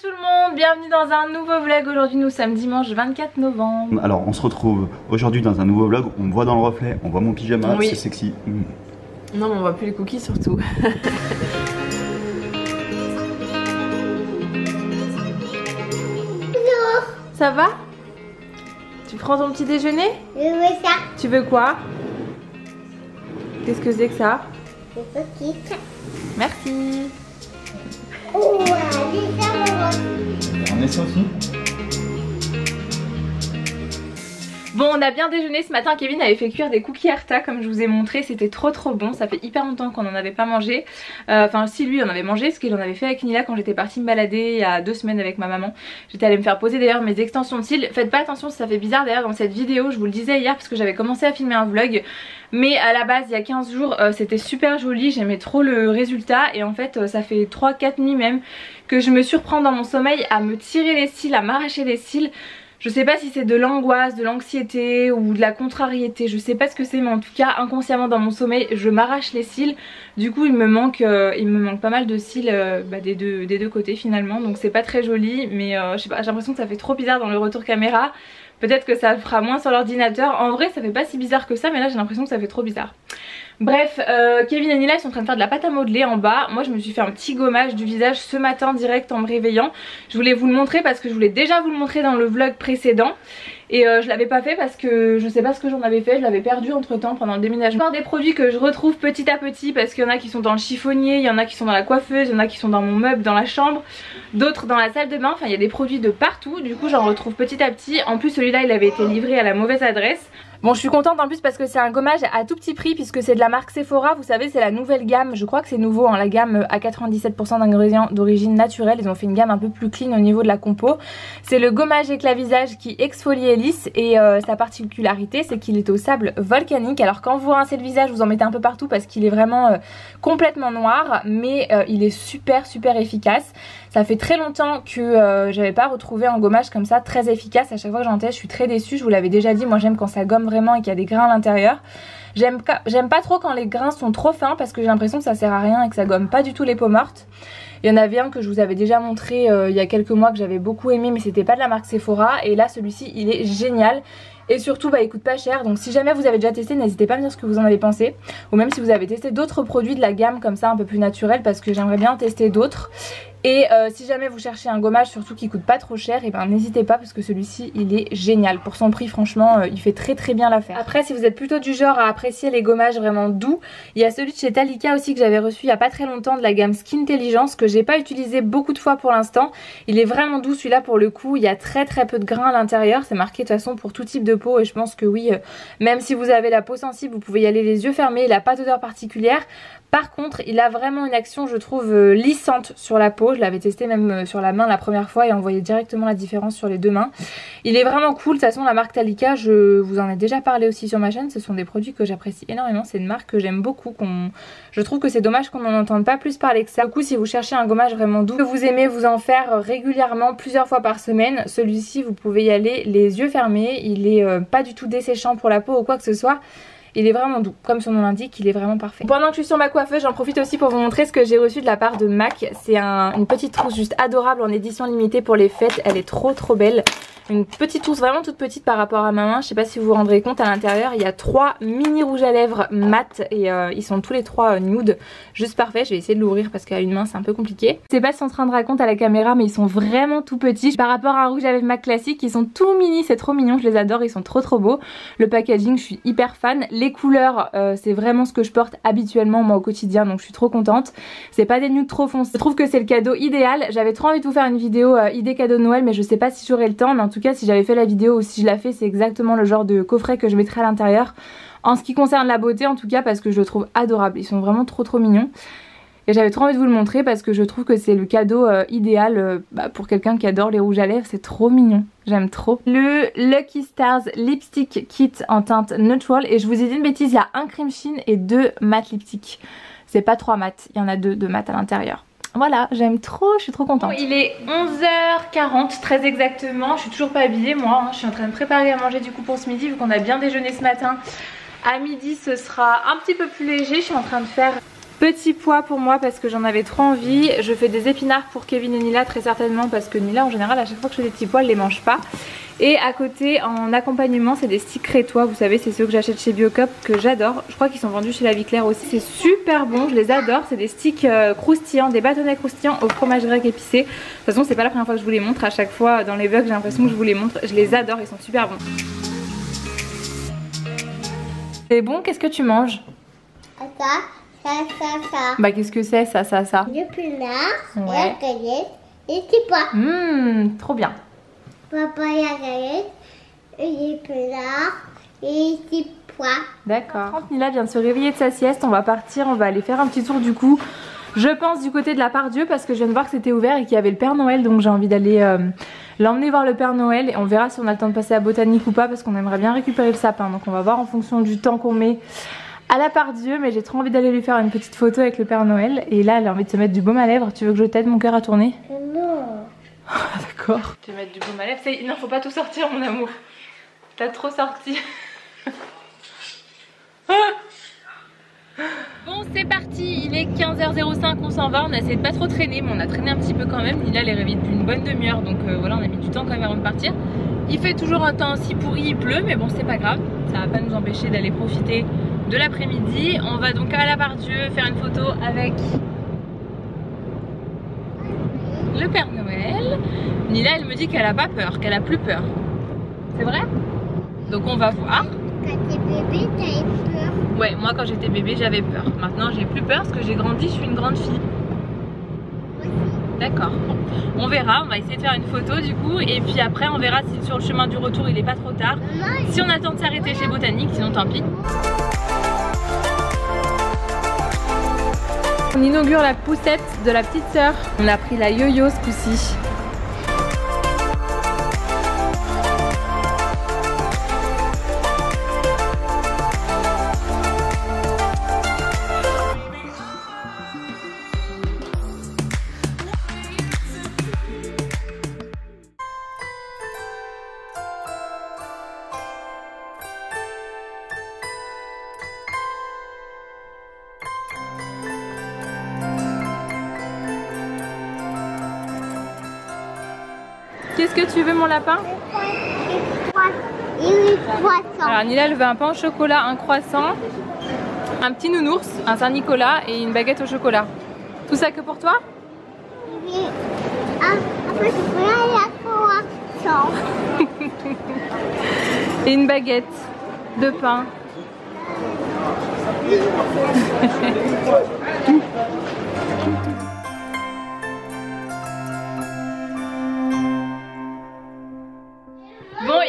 tout le monde, bienvenue dans un nouveau vlog. Aujourd'hui nous sommes dimanche 24 novembre. Alors on se retrouve aujourd'hui dans un nouveau vlog, on me voit dans le reflet, on voit mon pyjama, Oui. c'est sexy. Mm. Non mais on voit plus les cookies surtout. Ça va? Tu prends ton petit déjeuner? Je veux ça. Tu veux quoi? Qu'est-ce que c'est que ça? Je veux qui ça. Merci. Oh, allez, ça maman. On est ça aussi Bon, on a bien déjeuné ce matin. Kevin avait fait cuire des cookies Arta comme je vous ai montré. C'était trop trop bon. Ça fait hyper longtemps qu'on n'en avait pas mangé. Euh, Enfin, si lui en avait mangé, ce qu'il en avait fait avec Nila quand j'étais partie me balader il y a deux semaines avec ma maman. J'étais allée me faire poser d'ailleurs mes extensions de cils. Faites pas attention si ça fait bizarre d'ailleurs dans cette vidéo. Je vous le disais hier parce que j'avais commencé à filmer un vlog. Mais à la base, il y a 15 jours, euh, c'était super joli. J'aimais trop le résultat. Et en fait, euh, ça fait 3-4 nuits même que je me surprends dans mon sommeil à me tirer les cils, à m'arracher les cils. Je sais pas si c'est de l'angoisse, de l'anxiété ou de la contrariété, je sais pas ce que c'est mais en tout cas inconsciemment dans mon sommeil je m'arrache les cils. Du coup il me manque, euh, il me manque pas mal de cils euh, bah, des, deux, côtés finalement donc c'est pas très joli mais euh, j'ai l'impression que ça fait trop bizarre dans le retour caméra. Peut-être que ça fera moins sur l'ordinateur. En vrai ça fait pas si bizarre que ça mais là j'ai l'impression que ça fait trop bizarre. Bref, euh, Kevin et Nila ils sont en train de faire de la pâte à modeler en bas. Moi je me suis fait un petit gommage du visage ce matin direct en me réveillant. Je voulais vous le montrer parce que je voulais déjà vous le montrer dans le vlog précédent. Et euh, je l'avais pas fait parce que je sais pas ce que j'en avais fait, je l'avais perdu entre temps pendant le déménagement. Encore des produits que je retrouve petit à petit parce qu'il y en a qui sont dans le chiffonnier, il y en a qui sont dans la coiffeuse, il y en a qui sont dans mon meuble, dans la chambre, d'autres dans la salle de bain. Enfin il y a des produits de partout, du coup j'en retrouve petit à petit. En plus celui-là il avait été livré à la mauvaise adresse. Bon je suis contente en plus parce que c'est un gommage à tout petit prix puisque c'est de la marque Sephora, vous savez c'est la nouvelle gamme, je crois que c'est nouveau, hein, la gamme à 97% d'ingrédients d'origine naturelle, ils ont fait une gamme un peu plus clean au niveau de la compo. C'est le gommage éclat visage qui exfolie et lisse et euh, sa particularité c'est qu'il est au sable volcanique. Alors quand vous rincez le visage vous en mettez un peu partout parce qu'il est vraiment euh, complètement noir mais euh, il est super super efficace. Ça fait très longtemps que euh, j'avais pas retrouvé un gommage comme ça très efficace. À chaque fois que j'en teste, je suis très déçue. Je vous l'avais déjà dit, moi j'aime quand ça gomme vraiment et qu'il y a des grains à l'intérieur. J'aime pas trop quand les grains sont trop fins parce que j'ai l'impression que ça sert à rien et que ça gomme pas du tout les peaux mortes. Il y en avait un que je vous avais déjà montré euh, il y a quelques mois que j'avais beaucoup aimé mais c'était pas de la marque Sephora et là celui-ci il est génial. Et surtout bah il coûte pas cher donc si jamais vous avez déjà testé n'hésitez pas à me dire ce que vous en avez pensé ou même si vous avez testé d'autres produits de la gamme comme ça un peu plus naturels parce que j'aimerais bien en tester d'autres et euh, si jamais vous cherchez un gommage surtout qui coûte pas trop cher, et ben n'hésitez pas parce que celui-ci il est génial. Pour son prix franchement euh, il fait très très bien l'affaire. Après si vous êtes plutôt du genre à apprécier les gommages vraiment doux, il y a celui de chez Talika aussi que j'avais reçu il y a pas très longtemps de la gamme Skin Intelligence que j'ai pas utilisé beaucoup de fois pour l'instant. Il est vraiment doux celui-là pour le coup, il y a très très peu de grains à l'intérieur, c'est marqué de toute façon pour tout type de peau et je pense que oui, euh, même si vous avez la peau sensible vous pouvez y aller les yeux fermés, il a pas d'odeur particulière. Par contre, il a vraiment une action, je trouve, euh, lissante sur la peau. Je l'avais testé même euh, sur la main la première fois et on voyait directement la différence sur les deux mains. Il est vraiment cool. De toute façon, la marque Talika, je vous en ai déjà parlé aussi sur ma chaîne. Ce sont des produits que j'apprécie énormément. C'est une marque que j'aime beaucoup. Je trouve que c'est dommage qu'on n'en entende pas plus parler que ça. Du coup, si vous cherchez un gommage vraiment doux, que vous aimez vous en faire régulièrement, plusieurs fois par semaine, celui-ci, vous pouvez y aller les yeux fermés. Il est euh, pas du tout desséchant pour la peau ou quoi que ce soit. Il est vraiment doux, comme son nom l'indique, il est vraiment parfait. Pendant que je suis sur ma coiffeuse, j'en profite aussi pour vous montrer ce que j'ai reçu de la part de MAC. C'est un- une petite trousse juste adorable en édition limitée pour les fêtes. Elle est trop trop belle. Une petite trousse vraiment toute petite par rapport à ma main. Je sais pas si vous vous rendrez compte à l'intérieur, il y a trois mini rouges à lèvres mat et euh, ils sont tous les trois euh, nude. Juste parfait. Je vais essayer de l'ouvrir parce qu'à une main c'est un peu compliqué. Je sais pas si on se rendra compte à la caméra, mais ils sont vraiment tout petits. Par rapport à un rouge à lèvres MAC classique, ils sont tout mini. C'est trop mignon. Je les adore. Ils sont trop trop beaux. Le packaging, je suis hyper fan. Couleurs, euh, c'est vraiment ce que je porte habituellement moi au quotidien, donc je suis trop contente. C'est pas des nudes trop foncés. Je trouve que c'est le cadeau idéal. J'avais trop envie de vous faire une vidéo euh, idée cadeau de Noël, mais je sais pas si j'aurai le temps. Mais en tout cas, si j'avais fait la vidéo ou si je la fais, c'est exactement le genre de coffret que je mettrai à l'intérieur. En ce qui concerne la beauté, en tout cas, parce que je le trouve adorable. Ils sont vraiment trop trop mignons. Et j'avais trop envie de vous le montrer parce que je trouve que c'est le cadeau euh, idéal euh, bah, pour quelqu'un qui adore les rouges à lèvres. C'est trop mignon. J'aime trop. Le Lucky Stars Lipstick Kit en teinte neutral. Et je vous ai dit une bêtise, il y a un cream sheen et deux mat lipstick. C'est pas trois mat, il y en a deux de mat à l'intérieur. Voilà, j'aime trop, je suis trop contente. Il est 11h40 très exactement, je suis toujours pas habillée moi, hein. je suis en train de préparer à manger du coup pour ce midi vu qu'on a bien déjeuné ce matin. À midi ce sera un petit peu plus léger, je suis en train de faire Petit pois pour moi parce que j'en avais trop envie. Je fais des épinards pour Kevin et Nila très certainement parce que Nila en général à chaque fois que je fais des petits pois elle les mange pas. Et à côté en accompagnement c'est des sticks crétois, vous savez c'est ceux que j'achète chez Biocop que j'adore. Je crois qu'ils sont vendus chez La Vie Claire aussi. C'est super bon, je les adore. C'est des sticks euh, croustillants, des bâtonnets croustillants au fromage grec épicé. De toute façon c'est pas la première fois que je vous les montre. À chaque fois dans les vlogs j'ai l'impression que je vous les montre. Je les adore, ils sont super bons. C'est bon, qu'est-ce que tu manges? Ça, ça, ça, ça. Bah qu'est-ce que c'est ça, ça, ça Le pinard, Ouais. la galette, les petits pois. Hum, trop bien. Papa, la galette, les pinards, les petits pois. D'accord. Nila vient de se réveiller de sa sieste, on va partir, on va aller faire un petit tour du coup. Je pense du côté de la part Dieu parce que je viens de voir que c'était ouvert et qu'il y avait le Père Noël donc j'ai envie d'aller euh, l'emmener voir le Père Noël et on verra si on a le temps de passer à Botanique ou pas parce qu'on aimerait bien récupérer le sapin donc on va voir en fonction du temps qu'on met à la part Dieu mais j'ai trop envie d'aller lui faire une petite photo avec le Père Noël et là elle a envie de se mettre du baume à lèvres. Tu veux que je t'aide mon cœur à tourner? Non. D'accord. Tu veux mettre du baume à lèvres C'est- Non faut pas tout sortir mon amour. T'as trop sorti. Bon c'est parti, il est 15h05, on s'en va, on a essayé de pas trop traîner mais on a traîné un petit peu quand même, Nila elle est réveillée depuis une bonne demi-heure donc euh, voilà on a mis du temps quand même avant de partir. Il fait toujours un temps si pourri, il pleut mais bon c'est pas grave, ça va pas nous empêcher d'aller profiter de l'après-midi. On va donc à la part Dieu faire une photo avec le Père Noël. Nila elle me dit qu'elle a pas peur, qu'elle a plus peur. C'est vrai? Donc on va voir. Quand t'es bébé, eu peur. Ouais, moi quand j'étais bébé j'avais peur. Maintenant j'ai plus peur parce que j'ai grandi, je suis une grande fille. D'accord. Bon, on verra, on va essayer de faire une photo du coup et puis après on verra si sur le chemin du retour il est pas trop tard. Si on attend de s'arrêter chez Botanique, sinon tant pis. On inaugure la poussette de la petite sœur. On a pris la yo-yo ce coup-ci. Que tu veux mon lapin. Alors Nila elle veut un pain au chocolat, un croissant, un petit nounours, un Saint-Nicolas et une baguette au chocolat. Tout ça que pour toi. Et une baguette de pain.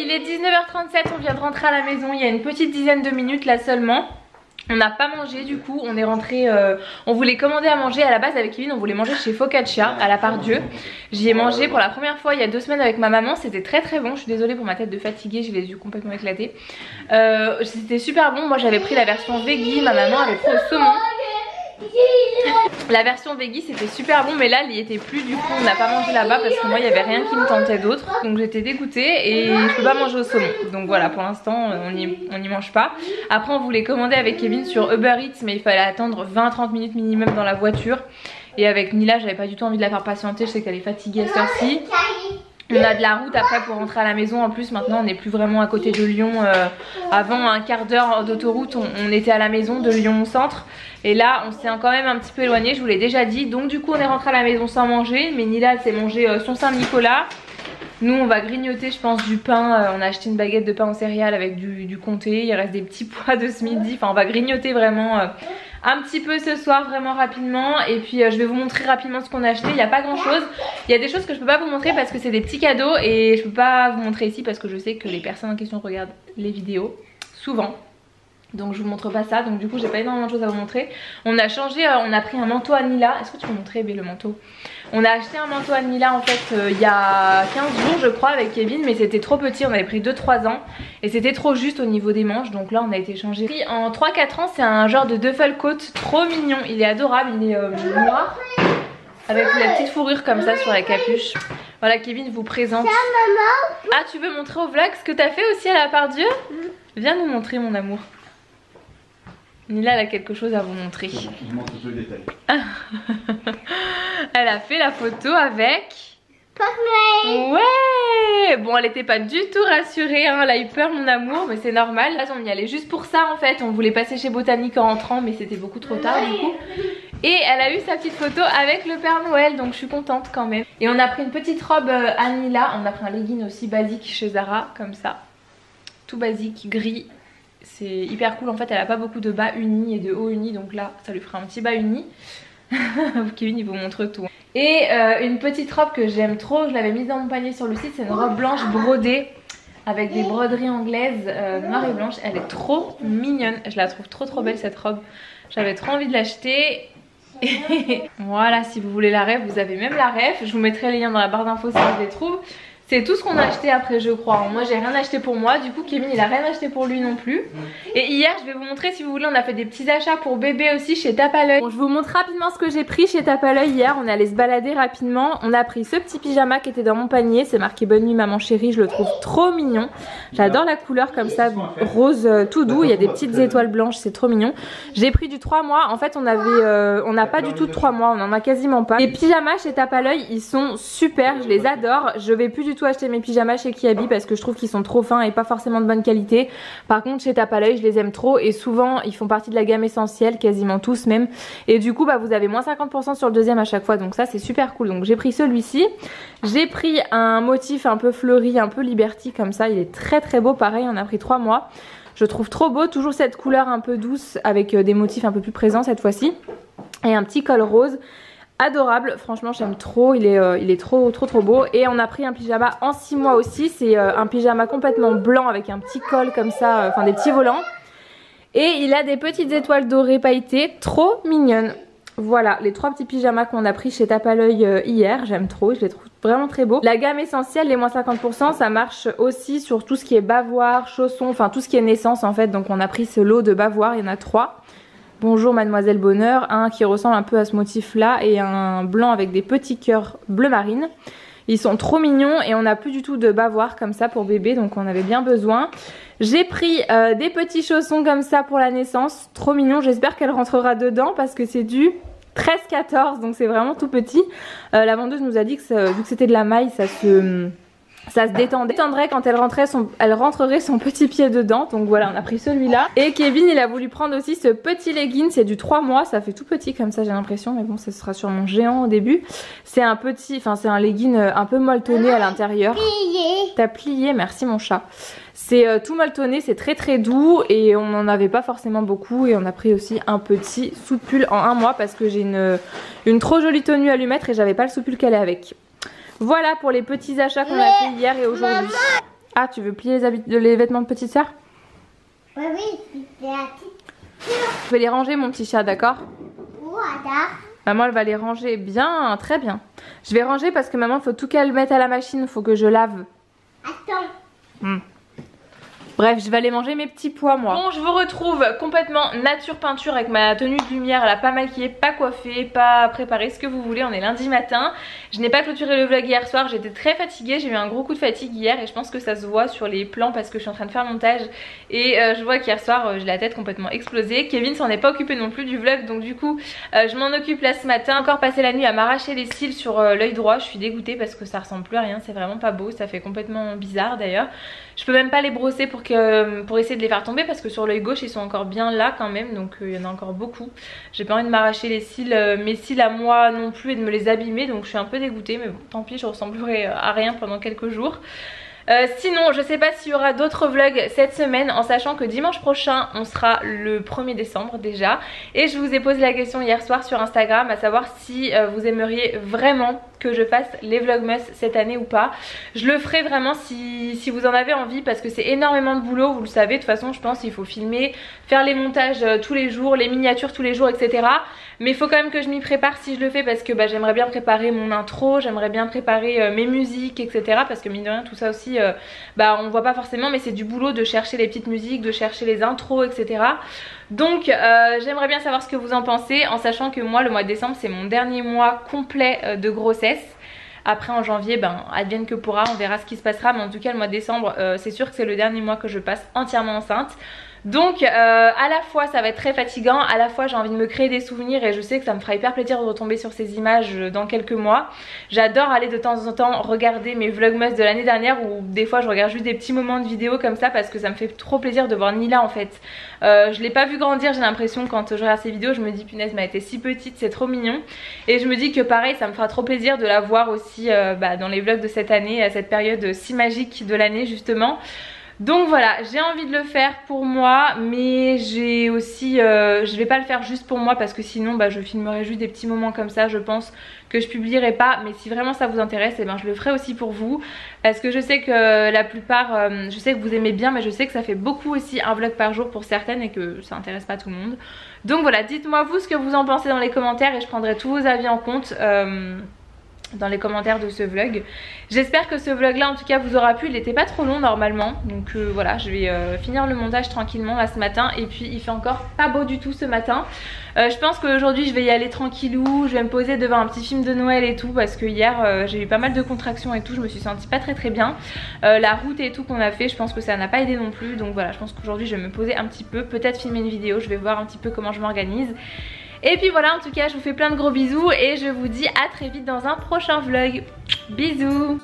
il est 19h37, on vient de rentrer à la maison, il y a une petite dizaine de minutes là seulement. On n'a pas mangé du coup, on est rentré, euh, on voulait commander à manger à la base avec Kevin, on voulait manger chez Focaccia à la part Dieu. J'y ai mangé pour la première fois il y a deux semaines avec ma maman, c'était très très bon, je suis désolée pour ma tête de fatiguée, j'ai les yeux complètement éclatés. Euh, c'était super bon, moi j'avais pris la version veggie, ma maman avait pris au saumon. La version veggie c'était super bon mais là il y était plus du coup on n'a pas mangé là-bas parce que moi il y avait rien qui me tentait d'autre. Donc j'étais dégoûtée et je peux pas manger au saumon. Donc voilà pour l'instant on n'y on n'y mange pas. Après on voulait commander avec Kevin sur Uber Eats mais il fallait attendre 20-30 minutes minimum dans la voiture. Et avec Mila j'avais pas du tout envie de la faire patienter je sais qu'elle est fatiguée à cette heure-ci on a de la route après pour rentrer à la maison. En plus, maintenant, on n'est plus vraiment à côté de Lyon. Euh, avant, un quart d'heure d'autoroute, on, était à la maison de Lyon au centre. Et là, on s'est quand même un petit peu éloigné, je vous l'ai déjà dit. Donc, du coup, on est rentré à la maison sans manger. Mais Nila, s'est mangé euh, son Saint-Nicolas. Nous, on va grignoter, je pense, du pain. Euh, on a acheté une baguette de pain aux céréales avec du, du comté. Il reste des petits pois de ce midi. Enfin, on va grignoter vraiment un petit peu ce soir, vraiment rapidement. Et puis, euh, je vais vous montrer rapidement ce qu'on a acheté. Il n'y a pas grand chose. Il y a des choses que je peux pas vous montrer parce que c'est des petits cadeaux. Et je peux pas vous montrer ici parce que je sais que les personnes en question regardent les vidéos. Souvent. Donc je vous montre pas ça, donc du coup j'ai pas énormément de choses à vous montrer. On a changé, euh, on a pris un manteau à Nila. Est-ce que tu peux montrer Bé, le manteau? On a acheté un manteau à Nila en fait euh, il y a 15 jours je crois avec Kevin mais c'était trop petit, on avait pris 2-3 ans et c'était trop juste au niveau des manches donc là on a été changé. En 3-4 ans c'est un genre de duffel coat trop mignon, il est adorable, il est euh, noir avec la petite fourrure comme ça sur la capuche. Voilà Kevin vous présente. Ah tu veux montrer au vlog ce que t'as fait aussi à la part Dieu? Viens nous montrer mon amour. Nila elle a quelque chose à vous montrer. Il montre un peu le détail. Elle a fait la photo avec... Parfait. Ouais Bon elle était pas du tout rassurée, hein. elle a eu peur mon amour, mais c'est normal. Là on y allait juste pour ça en fait, on voulait passer chez Botanique en rentrant, mais c'était beaucoup trop tard du coup. Et elle a eu sa petite photo avec le Père Noël, donc je suis contente quand même. Et on a pris une petite robe euh, à Nila, on a pris un legging aussi basique chez Zara, comme ça. Tout basique, gris. C'est hyper cool, en fait elle a pas beaucoup de bas unis et de hauts unis, donc là ça lui fera un petit bas uni. Kevin il vous montre tout. Et euh, une petite robe que j'aime trop, je l'avais mise dans mon panier sur le site, c'est une robe blanche brodée avec des broderies anglaises euh, noires et blanches. Elle est trop mignonne, je la trouve trop trop belle cette robe. J'avais trop envie de l'acheter. voilà, si vous voulez la rêve, vous avez même la rêve. Je vous mettrai les liens dans la barre d'infos si je les trouve. C'est tout ce qu'on a acheté après je crois. Moi j'ai rien acheté pour moi, du coup Kevin il a rien acheté pour lui non plus. Et hier je vais vous montrer si vous voulez on a fait des petits achats pour bébé aussi chez Tape à l'œil. Bon, je vous montre rapidement ce que j'ai pris chez Tape à l'œil hier. On est allé se balader rapidement. On a pris ce petit pyjama qui était dans mon panier. C'est marqué bonne nuit maman chérie. Je le trouve trop mignon. J'adore la couleur comme ça rose euh, tout doux. Il y a des petites étoiles blanches c'est trop mignon. J'ai pris du 3 mois. En fait on avait, euh, on n'a pas du tout de 3 mois. On en a quasiment pas. Les pyjamas chez Tape à l'œil ils sont super. Je les adore. Je vais plus du tout acheter mes pyjamas chez Kiabi parce que je trouve qu'ils sont trop fins et pas forcément de bonne qualité. Par contre chez Tape je les aime trop et souvent ils font partie de la gamme essentielle, quasiment tous même. Et du coup bah vous avez moins 50% sur le deuxième à chaque fois donc ça c'est super cool. Donc j'ai pris celui-ci. J'ai pris un motif un peu fleuri, un peu liberty comme ça. Il est très très beau pareil on a pris 3 mois. Je trouve trop beau, toujours cette couleur un peu douce avec euh, des motifs un peu plus présents cette fois-ci. Et un petit col rose adorable. Franchement j'aime trop. Il est, euh, il est trop trop trop beau. Et on a pris un pyjama en 6 mois aussi. C'est euh, un pyjama complètement blanc avec un petit col comme ça euh, enfin des petits volants. Et il a des petites étoiles dorées pailletées trop mignonnes. Voilà les trois petits pyjamas qu'on a pris chez Tape à l'œil hier. J'aime trop je les trouve vraiment très beaux. La gamme essentielle les moins 50% ça marche aussi sur tout ce qui est bavoir chaussons enfin tout ce qui est naissance en fait. Donc on a pris ce lot de bavoir il y en a trois Bonjour Mademoiselle Bonheur, un qui ressemble un peu à ce motif là et un blanc avec des petits cœurs bleu marine. Ils sont trop mignons et on n'a plus du tout de bavoir comme ça pour bébé donc on avait bien besoin. J'ai pris euh, des petits chaussons comme ça pour la naissance, trop mignon, j'espère qu'elle rentrera dedans parce que c'est du 13-14 donc c'est vraiment tout petit. Euh, la vendeuse nous a dit que vu que c'était de la maille ça se ça se détendrait quand elle rentrait elle rentrerait son petit pied dedans. Donc voilà, on a pris celui-là. Et Kevin, il a voulu prendre aussi ce petit legging. C'est du 3 mois. Ça fait tout petit comme ça, j'ai l'impression. Mais bon, ça sera sur mon géant au début. C'est un petit, enfin, c'est un legging euh, un peu molletonné à l'intérieur. Plié. T'as plié, merci mon chat. C'est euh, tout molletonné, c'est très très doux et on n'en avait pas forcément beaucoup et on a pris aussi un petit sous-pull en un mois parce que j'ai une, une trop jolie tenue à lui mettre et j'avais pas le sous-pull qu'elle est avec. Voilà pour les petits achats qu'on a fait hier et aujourd'hui. Ah, tu veux plier les, les vêtements de petite soeur Oui, oui, c'est la petite. Je vais les ranger mon petit chat, d'accord? Voilà. Maman, elle va les ranger bien, très bien. Je vais ranger parce que maman, il faut tout qu'elle mette à la machine, il faut que je lave. Attends. Hmm. Bref, je vais aller manger mes petits pois moi. Bon, je vous retrouve complètement nature peinture avec ma tenue de lumière, là, pas maquillée, pas coiffée, pas préparée, ce que vous voulez. On est lundi matin. Je n'ai pas clôturé le vlog hier soir, j'étais très fatiguée, j'ai eu un gros coup de fatigue hier et je pense que ça se voit sur les plans parce que je suis en train de faire montage et euh, je vois qu'hier soir euh, j'ai la tête complètement explosée. Kevin s'en est pas occupé non plus du vlog donc du coup euh, je m'en occupe là ce matin. Encore passé la nuit à m'arracher les cils sur l'œil droit, je suis dégoûtée parce que ça ressemble plus à rien, c'est vraiment pas beau, ça fait complètement bizarre d'ailleurs. Je peux même pas les brosser pour, que, pour essayer de les faire tomber parce que sur l'œil gauche ils sont encore bien là quand même donc euh, il y en a encore beaucoup. J'ai pas envie de m'arracher les cils, euh, mes cils à moi non plus et de me les abîmer donc je suis un peu dégoûtée mais bon tant pis je ressemblerai à rien pendant quelques jours. Euh, sinon je sais pas s'il y aura d'autres vlogs cette semaine en sachant que dimanche prochain on sera le 1er décembre déjà et je vous ai posé la question hier soir sur Instagram à savoir si euh, vous aimeriez vraiment que je fasse les vlogmas cette année ou pas. Je le ferai vraiment si, vous en avez envie parce que c'est énormément de boulot vous le savez. De toute façon je pense il faut filmer faire les montages euh, tous les jours les miniatures tous les jours etc mais il faut quand même que je m'y prépare si je le fais parce que bah, j'aimerais bien préparer mon intro j'aimerais bien préparer euh, mes musiques etc parce que mine de rien tout ça aussi euh, bah on voit pas forcément mais c'est du boulot de chercher les petites musiques de chercher les intros etc donc euh, j'aimerais bien savoir ce que vous en pensez en sachant que moi le mois de décembre c'est mon dernier mois complet euh, de grossesse après en janvier, ben advienne que pourra, on verra ce qui se passera. Mais en tout cas le mois de décembre, euh, c'est sûr que c'est le dernier mois que je passe entièrement enceinte. Donc euh, à la fois ça va être très fatigant, à la fois j'ai envie de me créer des souvenirs et je sais que ça me fera hyper plaisir de retomber sur ces images dans quelques mois. J'adore aller de temps en temps regarder mes vlogmas de l'année dernière ou des fois je regarde juste des petits moments de vidéo comme ça parce que ça me fait trop plaisir de voir Nila en fait. Euh, je l'ai pas vu grandir j'ai l'impression quand je regarde ces vidéos je me dis punaise mais elle était si petite c'est trop mignon et je me dis que pareil ça me fera trop plaisir de la voir aussi euh, bah, dans les vlogs de cette année à cette période si magique de l'année justement. Donc voilà, j'ai envie de le faire pour moi, mais j'ai aussi, euh, je vais pas le faire juste pour moi parce que sinon bah, je filmerai juste des petits moments comme ça, je pense que je publierai pas. Mais si vraiment ça vous intéresse, eh ben, je le ferai aussi pour vous. Parce que je sais que la plupart, euh, je sais que vous aimez bien, mais je sais que ça fait beaucoup aussi un vlog par jour pour certaines et que ça intéresse pas tout le monde. Donc voilà, dites-moi vous ce que vous en pensez dans les commentaires et je prendrai tous vos avis en compte. Euh, dans les commentaires de ce vlog. J'espère que ce vlog là en tout cas vous aura plu, il n'était pas trop long normalement donc euh, voilà je vais euh, finir le montage tranquillement là ce matin et puis il fait encore pas beau du tout ce matin. Euh, je pense qu'aujourd'hui je vais y aller tranquillou, je vais me poser devant un petit film de Noël et tout parce que hier j'ai eu pas mal de contractions et tout, je me suis sentie pas très très bien. la route et tout qu'on a fait je pense que ça n'a pas aidé non plus donc voilà je pense qu'aujourd'hui je vais me poser un petit peu, peut-être filmer une vidéo, je vais voir un petit peu comment je m'organise. Et puis voilà, en tout cas, je vous fais plein de gros bisous et je vous dis à très vite dans un prochain vlog. Bisous